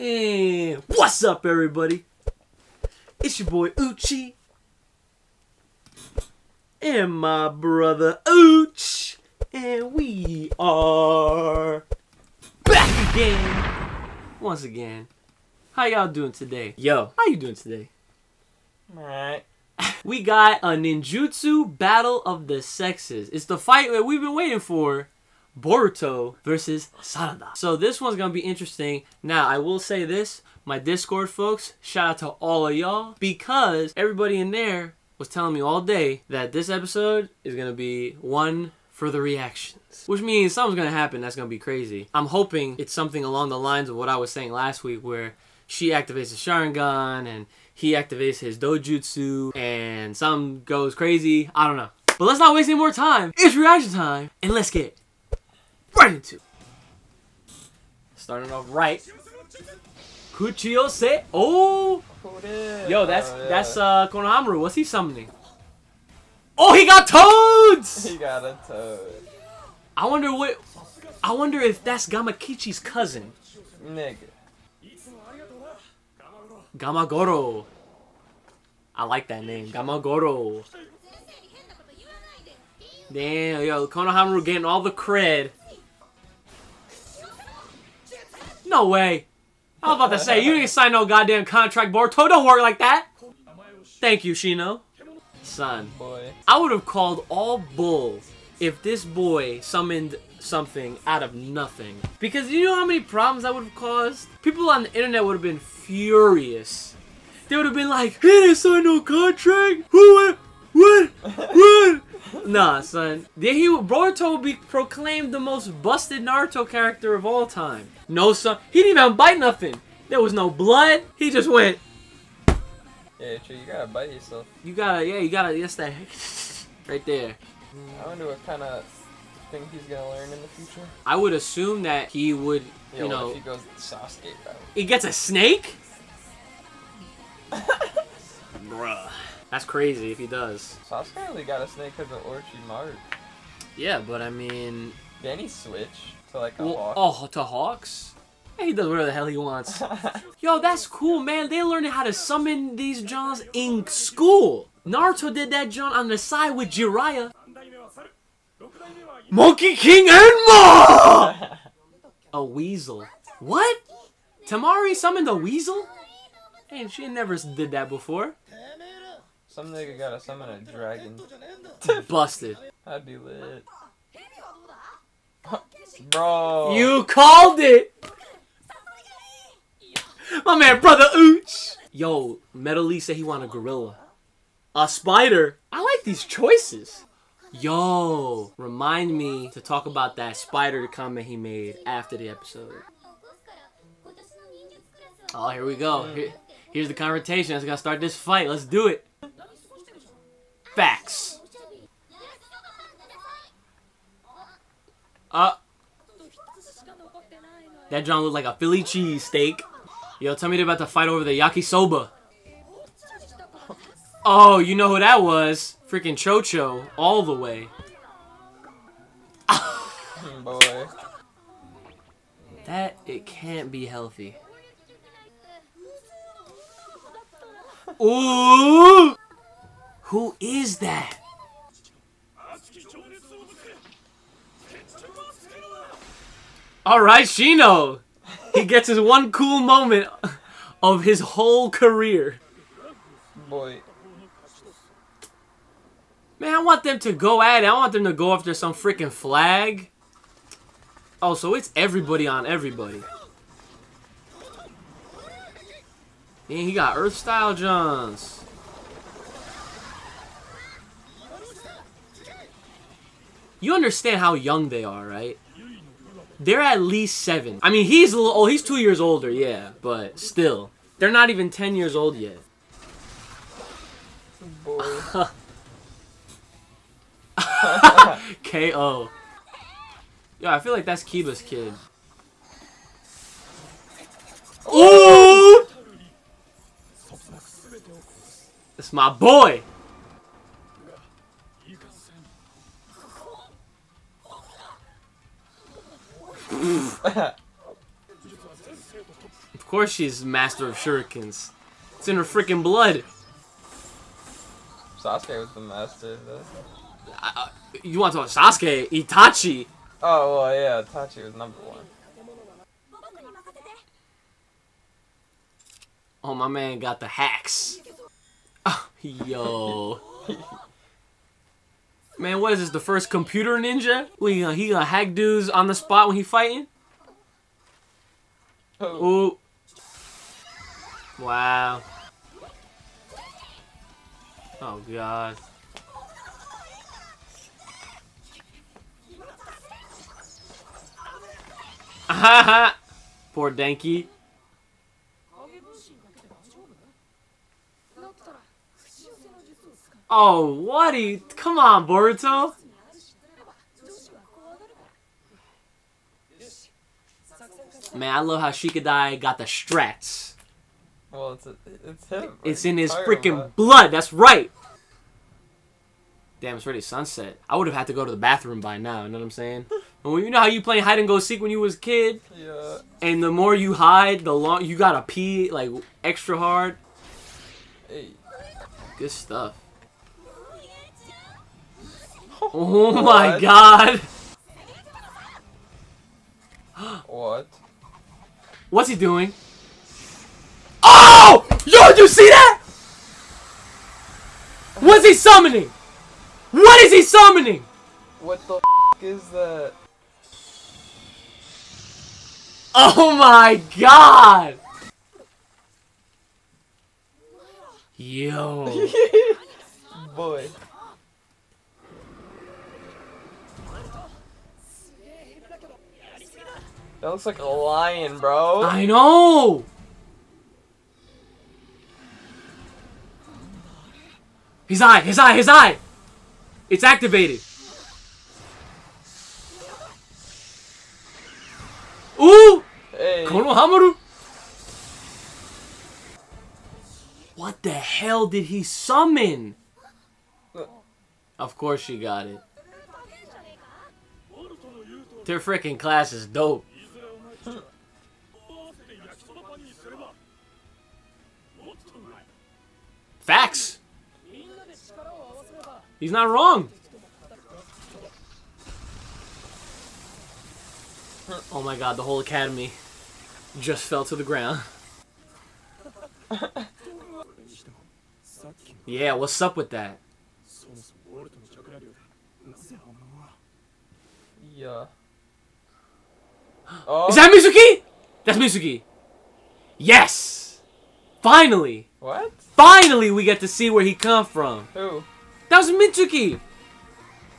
And what's up, everybody? It's your boy Uchi. And my brother Ooch. And we are back again. Once again. How y'all doing today? Yo, how you doing today? Alright. We got a ninjutsu battle of the sexes. It's the fight that we've been waiting for. Boruto versus Sarada. So this one's gonna be interesting. Now I will say this, my Discord folks, shout out to all of y'all because everybody in there was telling me all day that this episode is gonna be one for the reactions. Which means something's gonna happen that's gonna be crazy. I'm hoping it's something along the lines of what I was saying last week where she activates the Sharingan and he activates his dojutsu and something goes crazy. I don't know. But let's not waste any more time. It's reaction time. And let's get right into. Starting off right. Kuchiyose. Oh! Yo, that's Oh, yeah. that's uh Konohamaru. What's he summoning? Oh, he got toads! He got a toad. I wonder what. I wonder if that's Gamakichi's cousin, Nigga. Gamagoro. I like that name, Gamagoro. Damn, yo, Konohamaru getting all the cred. No way. I was about to say, you didn't sign no goddamn contract, Boruto. Don't work like that. Thank you, Shino. Son, Boy. I would have called all bull if this boy summoned something out of nothing. Because you know how many problems that would have caused? People on the internet would have been furious. They would have been like, he didn't sign no contract. Who? What? What? What? Nah, son. Then he would, Boruto would be proclaimed the most busted Naruto character of all time. No, son. He didn't even bite nothing. There was no blood. He just went, Yeah, true. You gotta bite yourself. you gotta, yeah, you gotta, yes, that. right there. I wonder what kind of thing he's gonna learn in the future. I would assume that he would, Yo, you know, if he goes the Sasuke route? he gets a snake? Bruh. That's crazy if he does. Sasuke only got a snake because of Orochimaru. Yeah, but I mean, Then he switch to like a well, hawk. oh, to Hawks? Yeah, he does whatever the hell he wants. Yo, that's cool, man. They learned how to summon these Johns in school. Naruto did that John on the side with Jiraiya. Monkey King and more! a weasel. What? Temari summoned a weasel? Hey, she never did that before. Some nigga gotta summon a dragon. Busted. I'd be lit. Bro. You called it! My man, brother Ooch! Yo, Metal Lee said he want a gorilla. A spider? I like these choices. Yo, remind me to talk about that spider comment he made after the episode. Oh, here we go. Here- here's the confrontation. Let's gonna start this fight. Let's do it. Facts. Uh, that John looked like a Philly cheesesteak. Yo, tell me they're about to fight over the yakisoba. Oh, you know who that was? Freaking Chocho, all the way. Boy. That it can't be healthy. Ooh! Who is that? All right, Shino. He gets his one cool moment of his whole career. Boy. Man, I want them to go at it. I want them to go after some freaking flag. Oh, so it's everybody on everybody. Man, he got Earth Style Johns. You understand how young they are, right? They're at least seven. I mean, he's a little, oh, he's two years older, yeah, but still, they're not even ten years old yet. KO. Yeah, I feel like that's Kiba's kid. Ooh! That's my boy. Of course she's master of shurikens. It's in her freaking blood. Sasuke was the master of that. Uh, you want to talk Sasuke? Itachi. Oh, well, yeah, Itachi was number one. Oh, my man got the hacks. Oh, yo. Man, what is this? The first computer ninja? He gonna, he gonna hack dudes on the spot when he fighting? Oh, Ooh. Wow. Oh god. Ahaha! Poor Denki. Oh, what? He, come on, Boruto. Man, I love how Shikadai got the strats. well, it's, a, it's him. It's in his freaking blood. That's right. Damn, it's already sunset. I would have had to go to the bathroom by now. You know what I'm saying? And when you know how you play hide and go seek when you was a kid, Yeah. and the more you hide, the long you gotta pee like extra hard. Hey. Good stuff. Oh my god. What? What's he doing? Oh! Yo, you see that? What's he summoning? What is he summoning? What the f is that? Oh my god! Yo. Boy. That looks like a lion, bro. I know! His eye, his eye, his eye! It's activated. Ooh! Hey. Konohamaru! What the hell did he summon? Of course she got it. Their freaking class is dope. Facts. He's not wrong. Oh my god, the whole academy just fell to the ground. Yeah, what's up with that? Yeah. Oh. Is that Mizuki? That's Mizuki. Yes! Finally! what? Finally we get to see where he come from. Who? That was Mitsuki!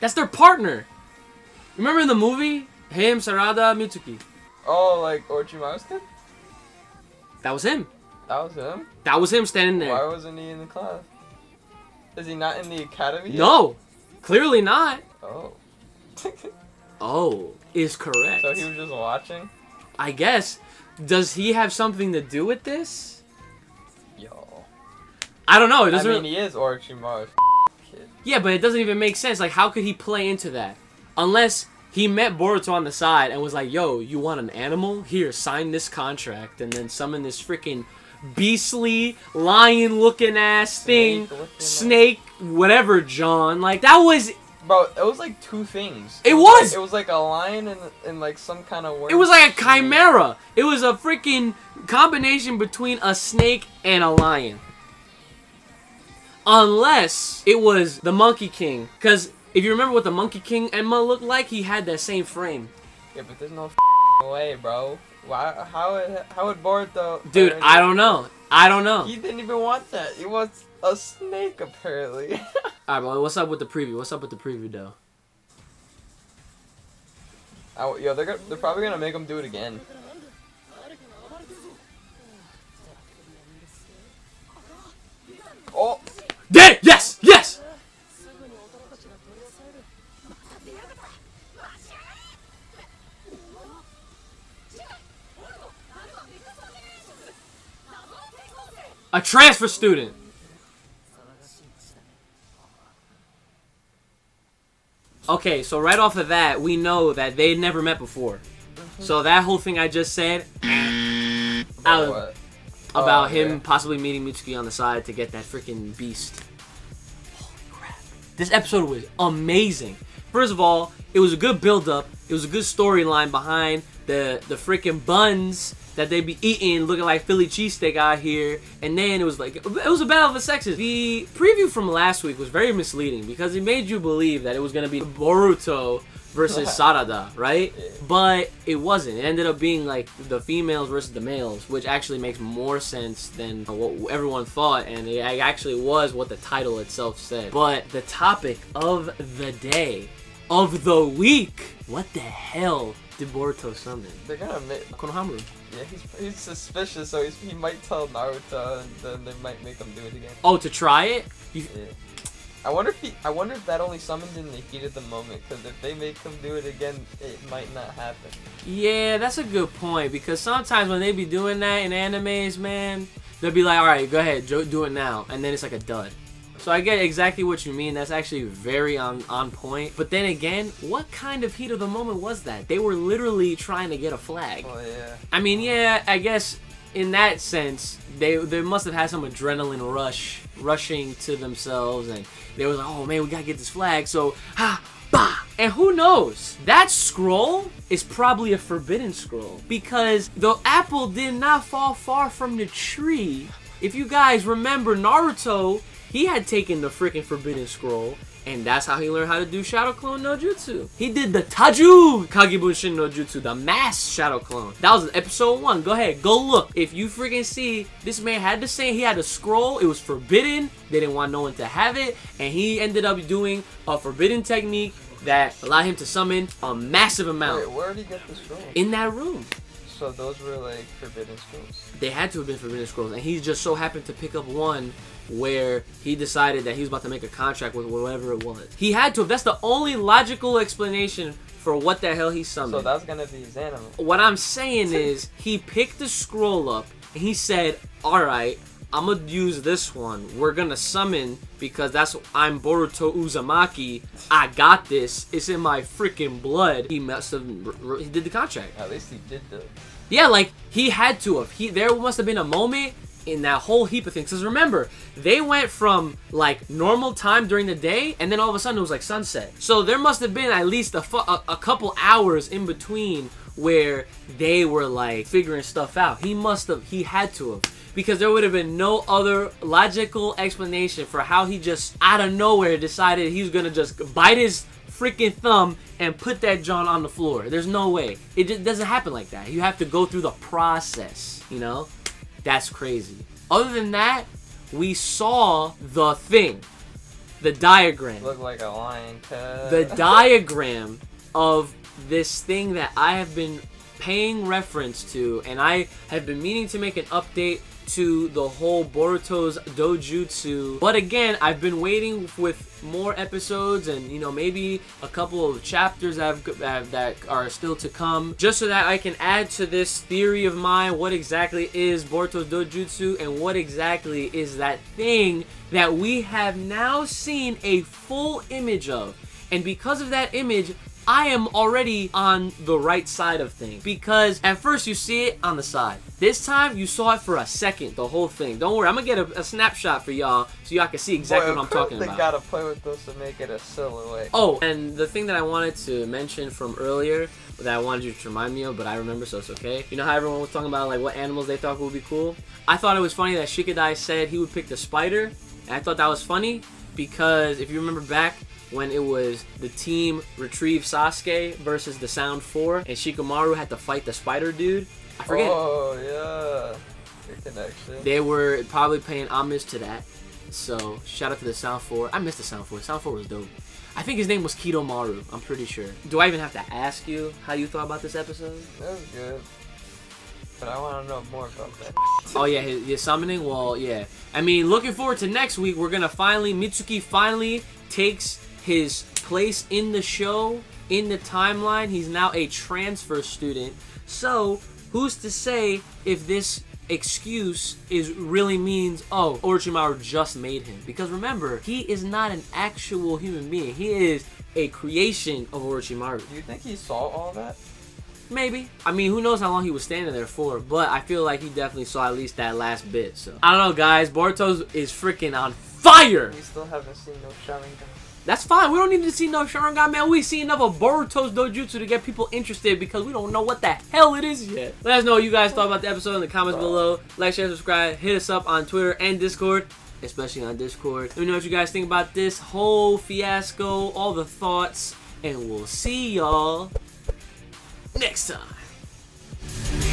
That's their partner. Remember in the movie? Him, Sarada, Mitsuki. Oh, like Orochimaru's? That was him. That was him. That was him standing there. Why wasn't he in the class? Is he not in the academy? yet? No! Clearly not. Oh. Oh, is correct. so he was just watching. I guess. Does he have something to do with this? Yo. I don't know. It doesn't. mean, he is Orochimaru's kid. Yeah, but it doesn't even make sense. Like, how could he play into that? Unless he met Boruto on the side and was like, yo, you want an animal? Here, sign this contract. And then summon this freaking beastly, lion looking ass thing, Snake snake, whatever, John. Like, that was. Bro, it was like two things. It was! it was like a lion and, and like some kind of worm. It was like a chimera. It was a freaking combination between a snake and a lion. Unless it was the Monkey King. Because if you remember what the Monkey King Enma looked like, he had that same frame. Yeah, but there's no way, bro. Why? How would how would Boruto? Dude, I don't know. I don't know. He didn't even want that. He wants a snake, apparently. Alright, bro, what's up with the preview? What's up with the preview, though? I, yo, they're gonna, they're probably gonna make him do it again. Oh, Dead! Yes! Yes! A transfer student. Okay, so right off of that, we know that they never met before. So mm-hmm. that whole thing I just said, Out- what? about Oh, him yeah. possibly meeting Mitsuki on the side to get that freaking beast. Holy crap. This episode was amazing. First of all, it was a good build up. It was a good storyline behind the the freaking buns that they be eating looking like Philly cheesesteak out here. And then it was like it was a battle of the sexes. The preview from last week was very misleading because it made you believe that it was gonna be Boruto versus Sarada, right? But it wasn't. It ended up being like the females versus the males, which actually makes more sense than what everyone thought, and it actually was what the title itself said. But the topic of the day, of the week, what the hell did Boruto summon? They're gonna make. Konohamaru. Yeah, he's, he's suspicious, so he's, he might tell Naruto, and then they might make him do it again. Oh, to try it? You, Yeah. I wonder if he. I wonder if that only summoned in the heat of the moment. Because if they make him do it again, it might not happen. Yeah, that's a good point because sometimes when they be doing that in animes, man, they'll be like, "All right, go ahead, do it now," and then it's like a dud. So I get exactly what you mean. That's actually very on on point. But then again, what kind of heat of the moment was that? They were literally trying to get a flag. Oh yeah. I mean, yeah, I guess in that sense, they they must have had some adrenaline rush, rushing to themselves, and they was like, "Oh man, we gotta get this flag." So, ha, bah, and who knows? That scroll is probably a forbidden scroll because the apple did not fall far from the tree. If you guys remember Naruto, he had taken the freaking forbidden scroll. And that's how he learned how to do Shadow Clone no Jutsu. He did the Taju Kage Bunshin no Jutsu, the mass Shadow Clone. That was episode one. Go ahead, go look. If you freaking see, this man had to say he had a scroll. It was forbidden. They didn't want no one to have it. And he ended up doing a forbidden technique that allowed him to summon a massive amount Wait, where did he get the scroll? in that room. So those were like forbidden scrolls. They had to have been forbidden scrolls, and he just so happened to pick up one where he decided that he was about to make a contract with whatever it was. He had to. That's the only logical explanation for what the hell he summoned. So that's gonna be his animal. what I'm saying is he picked the scroll up and he said, "All right, I'm gonna use this one. We're gonna summon because that's I'm Boruto Uzumaki. I got this. It's in my freaking blood." He must have. He did the contract. At least he did the. Yeah, like he had to have. He there must have been a moment in that whole heap of things. Because remember, they went from like normal time during the day, and then all of a sudden it was like sunset. So there must have been at least a, a, a couple hours in between where they were like figuring stuff out. He must have. He had to have. Because there would have been no other logical explanation for how he just out of nowhere decided he was gonna just bite his freaking thumb and put that John on the floor. There's no way. It just doesn't happen like that. You have to go through the process, you know? That's crazy. Other than that, we saw the thing. The diagram. Look like a lion. Cuz. The diagram of this thing that I have been paying reference to, and I have been meaning to make an update to the whole Boruto's dojutsu. But again, I've been waiting with more episodes and you know maybe a couple of chapters that, have, that, are still to come, just so that I can add to this theory of mine what exactly is Boruto's dojutsu and what exactly is that thing that we have now seen a full image of. And because of that image, I am already on the right side of things. Because at first you see it on the side. This time you saw it for a second, the whole thing. Don't worry, I'm gonna get a, a snapshot for y'all so y'all can see exactly Boy, what I'm talking they about. gotta play with this to make it a silhouette. Oh, and the thing that I wanted to mention from earlier that I wanted you to remind me of, but I remember, so it's okay. You know how everyone was talking about like what animals they thought would be cool? I thought it was funny that Shikadai said he would pick the spider, and I thought that was funny because if you remember back when it was the team Retrieve Sasuke versus the Sound 4, and Shikamaru had to fight the spider dude. I forget. Oh yeah. Good connection. They were probably paying homage to that. So shout out to the Sound 4. I missed the Sound 4. Sound 4 was dope. I think his name was Kidomaru. I'm pretty sure. Do I even have to ask you how you thought about this episode? That was good. But I want to know more about that. Oh yeah, his, his summoning. Well, yeah. I mean, looking forward to next week. We're gonna finally Mitsuki finally takes his place in the show in the timeline. He's now a transfer student. So who's to say if this excuse is really means oh Orochimaru just made him? Because remember, he is not an actual human being. He is a creation of Orochimaru. Do you think he saw all that? Maybe. I mean, who knows how long he was standing there for, but I feel like he definitely saw at least that last bit. So I don't know, guys. Boruto is freaking on fire. We still haven't seen no Sharingan. That's fine. We don't need to see no Sharingan, man. We see enough of Boruto's Dojutsu to get people interested because we don't know what the hell it is yet. Let us know what you guys thought about the episode in the comments below. Like, share, subscribe. Hit us up on Twitter and Discord, especially on Discord. Let me know what you guys think about this whole fiasco, all the thoughts, and we'll see y'all next time.